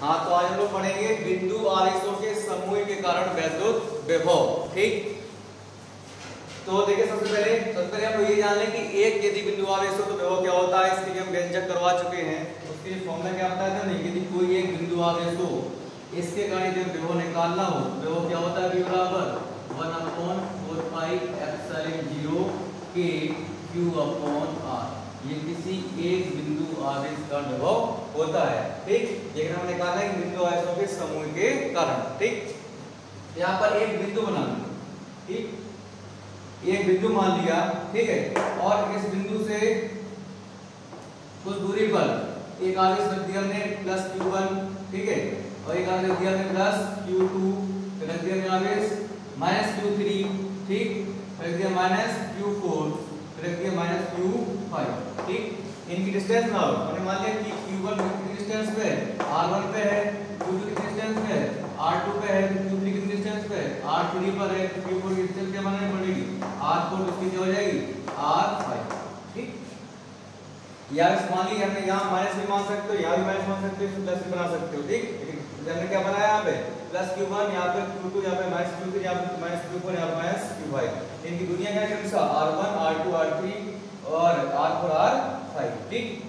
हाँ तो आज हम लोग पढ़ेंगे बिंदु आवेशों के समूह के कारण वैद्युत विभव, ठीक? तो देखिए, सबसे पहले सबसे पहले हम लोग ये जान लें कि एक यदि बिंदु आवेश हो तो विभव क्या होता है? इसके लिए हम व्यंजक करवा चुके हैं। उसके लिए फॉर्मूला क्या था नहीं, यदि कोई एक बिंदु आवेश हो, इसके कारण जब विभव निकालना हो, विभव क्या होता है? बराबर one upon four pi epsilon zero के क्यू अपॉन आर। ये किसी एक बिंदु आवेश का विभव होता है। ठीक? लेकिन हमने निकालना है बिंदु आवेशों के समूह के कारण। ठीक? यहाँ पर एक बिंदु बना ठीक? एक बिंदु मान लिया। ठीक है? और इस बिंदु से कुछ दूरी पर एक आवेश रख दिया हमने प्लस क्यू वन ठीक है? और एक आवेश रख दिया हमने प्लस क्यू टू रख दिया हमने आवेश माइनस क्यू थ्री ठीक? रख दिया माइनस क्यू फोर रख दिया माइनस क्यू फाइव ठीक इनकी डिस्टेंस ना हो हमने मान लिया कि q1 कितनी डिस्टेंस पे है? R1 पे है q2 कितनी डिस्टेंस पे है? R2 पे है तो q3 कितनी डिस्टेंस पे है? R3 पर है तो q4 की डिस्टेंस क्या बनानी पड़ेगी? R4 उसकी क्या हो जाएगी। R5 ठीक? या मान ली हमने यहाँ माइनस भी मान सकते हो, यहाँ भी माइनस मान सकते हो प्लस भी बना सकते हो। ठीक? हमने क्या बनाया यहाँ पे? प्लस क्यू वन यहाँ पे क्यू टू यहाँ पे माइनस क्यू थ्री यहाँ पे माइनस क्यू फोर यहाँ पे माइनस क्यू फाइव इनकी दुनिया क्या है इसका r one r two r three और आर फोर आर ठीक?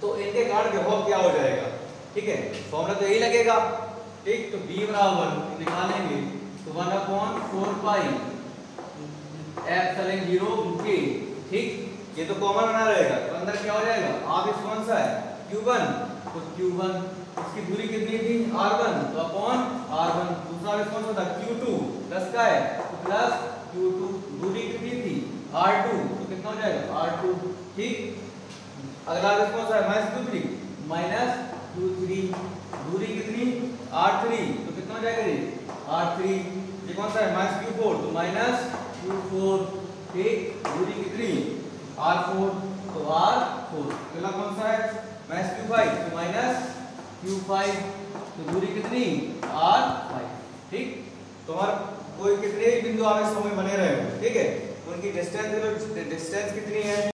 तो इनके कारण विभव क्या हो जाएगा? ठीक है? फॉर्मूला तो यही लगेगा। ठीक? तो b बराबर निकालेंगे। तो one upon four pi epsilon zero ठीक? ये तो कॉमन बना रहेगा। तो अंदर क्या हो जाएगा? आप इस कौन सा है? Q1 तो q1 इसकी दूरी कितनी थी? R1 तो अपॉन r1 दूसरा कौन सा था? Q2 प्लस का है? तो प्लस q2 दूरी कितनी थी? R2 तो कितना हो जाएगा? R2 ठीक? अगला कौन सा है माइनस q3 माइनस q3 दूरी कितनी? r3 तो कितना हो जाएगा ये? r3 ये कौन सा है? माइनस q4 तो माइनस q4 ठीक? दूरी कितनी? r4 तो r4 अगला कौन सा है? माइनस q5 तो माइनस q5 तो दूरी कितनी? r5 ठीक? तो हमारा कोई कितने बिंदु आवेश समय बने रहे ठीक है? उनकी डिस्टेंस डिस्टेंस कितनी है?